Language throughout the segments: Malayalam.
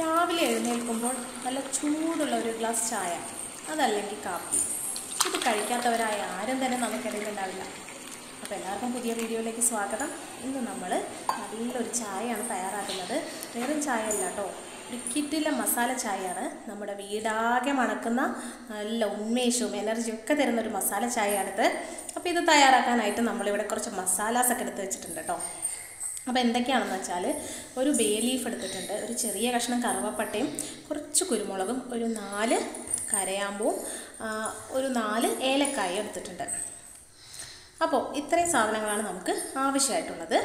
രാവിലെ എഴുന്നേൽക്കുമ്പോൾ നല്ല ചൂടുള്ള ഒരു ഗ്ലാസ് ചായ അതല്ലെങ്കിൽ കാപ്പി. ഇത് കഴിക്കാത്തവരായ ആരും തന്നെ നമുക്കിടയിൽ ഉണ്ടാവില്ല അപ്പോൾ എല്ലാവർക്കും പുതിയ വീഡിയോയിലേക്ക് സ്വാഗതം. ഇന്ന് നമ്മൾ നല്ലൊരു ചായയാണ് തയ്യാറാക്കുന്നത്. വെറും ചായ അല്ല കേട്ടോ ഒരു കിറ്റിലെ മസാല ചായയാണ്. നമ്മുടെ വീടാകെ മണക്കുന്ന നല്ല ഉന്മേഷവും എനർജിയും ഒക്കെ തരുന്ന ഒരു മസാല ചായയാണിത്. അപ്പോൾ ഇത് തയ്യാറാക്കാനായിട്ട് നമ്മളിവിടെ കുറച്ച് മസാലാസൊക്കെ എടുത്ത് വെച്ചിട്ടുണ്ട് കേട്ടോ. അപ്പോൾ എന്തൊക്കെയാണെന്ന് വെച്ചാൽ ഒരു ബേ ലീഫ് എടുത്തിട്ടുണ്ട് ഒരു ചെറിയ കഷ്ണം കറുവപ്പട്ടയും കുറച്ച് കുരുമുളകും ഒരു നാല് കരയാമ്പും ഒരു നാല് ഏലക്കായും എടുത്തിട്ടുണ്ട്. അപ്പോൾ ഇത്രയും സാധനങ്ങളാണ് നമുക്ക് ആവശ്യമായിട്ടുള്ളത്.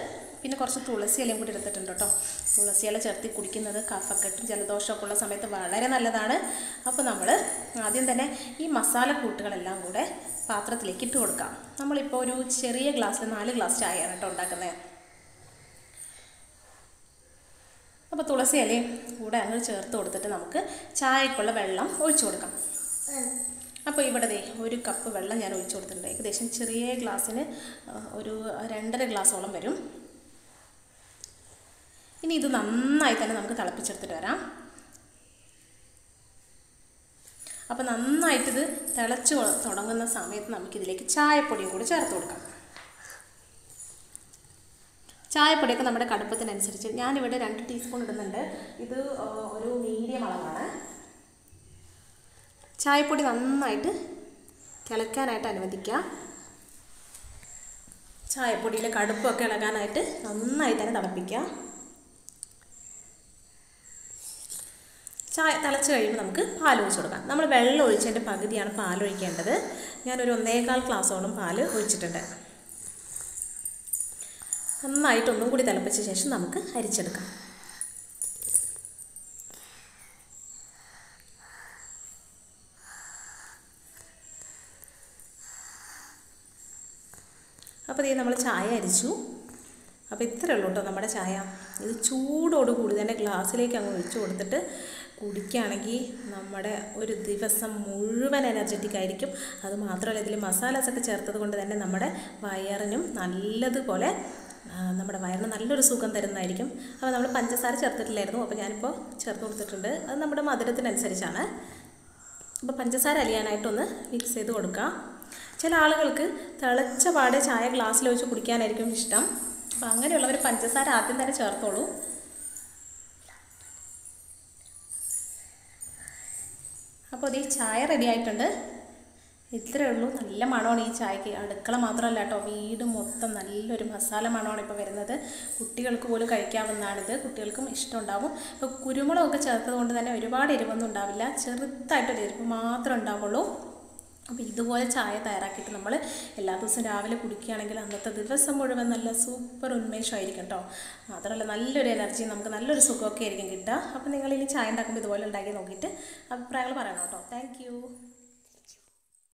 പിന്നെ കുറച്ച് തുളസി ഇലയും കൂടി എടുത്തിട്ടുണ്ട് കേട്ടോ. തുളസി ഇല ചേർത്തി കുടിക്കുന്നത് കഫക്കെട്ടും ജലദോഷമൊക്കെ ഉള്ള സമയത്ത് വളരെ നല്ലതാണ്. അപ്പോൾ നമ്മൾ ആദ്യം തന്നെ ഈ മസാല കൂട്ടുകളെല്ലാം കൂടെ പാത്രത്തിലേക്ക് ഇട്ട് കൊടുക്കാം. നമ്മളിപ്പോൾ ഒരു ചെറിയ ഗ്ലാസ്സിൽ നാല് ഗ്ലാസ് ചായയാണ് കേട്ടോ ഉണ്ടാക്കുന്നത്. അപ്പോൾ തുളസി ഇലയും കൂടെ അങ്ങ് ചേർത്ത് കൊടുത്തിട്ട് നമുക്ക് ചായക്കുള്ള വെള്ളം ഒഴിച്ചു കൊടുക്കാം. അപ്പോൾ ഇവിടെ ദേ ഒരു കപ്പ് വെള്ളം ഞാൻ ഒഴിച്ചു കൊടുത്തിട്ടുണ്ട്. ഏകദേശം ചെറിയ ഗ്ലാസ്സിന് ഒരു രണ്ടര ഗ്ലാസ്സോളം വരും. ഇനി ഇത് നന്നായി തന്നെ നമുക്ക് തിളപ്പിച്ചെടുത്തിട്ട് വരാം. അപ്പോൾ നന്നായിട്ടിത് തിളച്ച് തുടങ്ങുന്ന സമയത്ത് നമുക്കിതിലേക്ക് ചായപ്പൊടിയും കൂടി ചേർത്ത് കൊടുക്കാം. ചായപ്പൊടിയൊക്കെ നമ്മുടെ കടുപ്പത്തിനനുസരിച്ച് ഞാനിവിടെ രണ്ട് ടീസ്പൂൺ ഇടുന്നുണ്ട്. ഇത് ഒരു മീഡിയം അളവാണ്. ചായപ്പൊടി നന്നായിട്ട് കിളക്കാനായിട്ട് അനുവദിക്കുക. ചായപ്പൊടിയിലെ കടുപ്പൊക്കെ ഇളകാനായിട്ട് നന്നായി തന്നെ തിളപ്പിക്കുക. ചായ തിളച്ച് കഴിയുമ്പോൾ നമുക്ക് പാൽ ഒഴിച്ച് കൊടുക്കാം. നമ്മൾ വെള്ളം ഒഴിച്ചതിന്റെ പകുതിയാണ് പാൽ ഒഴിക്കേണ്ടത്. ഞാനൊരു ഒന്നേകാൽ ഗ്ലാസോളം പാൽ ഒഴിച്ചിട്ടുണ്ട്. നന്നായിട്ട് ഒന്നും കൂടി തിളപ്പിച്ച ശേഷം നമുക്ക് അരിച്ചെടുക്കാം. അപ്പോൾ ഇത് നമ്മൾ ചായ അരിച്ചു. അപ്പോൾ ഇത്രയേ ഉള്ളൂ കേട്ടോ നമ്മുടെ ചായ. ഇത് ചൂടോട് കൂടി തന്നെ ഗ്ലാസ്സിലേക്ക് അങ്ങ് ഒഴിച്ചു കൊടുത്തിട്ട് കുടിക്കുകയാണെങ്കിൽ നമ്മുടെ ഒരു ദിവസം മുഴുവൻ എനർജറ്റിക് ആയിരിക്കും. അതുമാത്രമല്ല ഇതിൽ മസാലാസൊക്കെ ചേർത്തത് കൊണ്ട് തന്നെ നമ്മുടെ വയറിനും നല്ലതുപോലെ നമ്മുടെ വയറിന് നല്ലൊരു സുഖം തരുന്നതായിരിക്കും. അപ്പോൾ നമ്മൾ പഞ്ചസാര ചേർത്തിട്ടില്ലായിരുന്നു. അപ്പോൾ ഞാനിപ്പോൾ ചേർത്ത് കൊടുത്തിട്ടുണ്ട്. അത് നമ്മുടെ മധുരത്തിനനുസരിച്ചാണ്. അപ്പോൾ പഞ്ചസാര അലിയാനായിട്ടൊന്ന് മിക്സ് ചെയ്ത് കൊടുക്കാം. ചില ആളുകൾക്ക് തിളച്ച പാടെ ചായ ഗ്ലാസ്സിൽ വെച്ച് കുടിക്കാനായിരിക്കും ഇഷ്ടം. അപ്പോൾ അങ്ങനെയുള്ളവർ പഞ്ചസാര ആദ്യം തന്നെ ചേർത്തോളൂ. അപ്പോൾ അത് ചായ റെഡി ആയിട്ടുണ്ട്. ഇത്രയേ ഉള്ളൂ. നല്ല മണമാണ് ഈ ചായക്ക്. അടുക്കള മാത്രമല്ല കേട്ടോ വീട് മൊത്തം നല്ലൊരു മസാല മണമാണ് ഇപ്പോൾ വരുന്നത്. കുട്ടികൾക്ക് പോലും കഴിക്കാവുന്നതാണിത്. കുട്ടികൾക്കും ഇഷ്ടമുണ്ടാവും. ഇപ്പോൾ കുരുമുളകൊക്കെ ചേർത്തത് കൊണ്ട് തന്നെ ഒരുപാട് എരിവൊന്നും ഉണ്ടാവില്ല. ചെറുതായിട്ടൊരു എരിവ് മാത്രം ഉണ്ടാവുള്ളൂ. അപ്പോൾ ഇതുപോലെ ചായ തയ്യാറാക്കിയിട്ട് നമ്മൾ എല്ലാ ദിവസവും രാവിലെ കുടിക്കുകയാണെങ്കിൽ അന്നത്തെ ദിവസം മുഴുവൻ നല്ല സൂപ്പർ ഉന്മേഷമായിരിക്കും കേട്ടോ. മാത്രമല്ല നല്ലൊരു എനർജി നമുക്ക് നല്ലൊരു സുഖമൊക്കെ ആയിരിക്കും കിട്ടുക. അപ്പോൾ നിങ്ങൾ ഇനി ചായ ഉണ്ടാക്കുമ്പോൾ ഇതുപോലെ ഉണ്ടാക്കി നോക്കിയിട്ട് അഭിപ്രായങ്ങൾ പറയണം കേട്ടോ. താങ്ക്